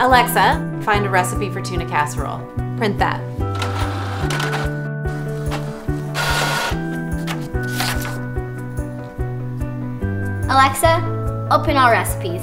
Alexa, find a recipe for tuna casserole. Print that. Alexa, open all recipes.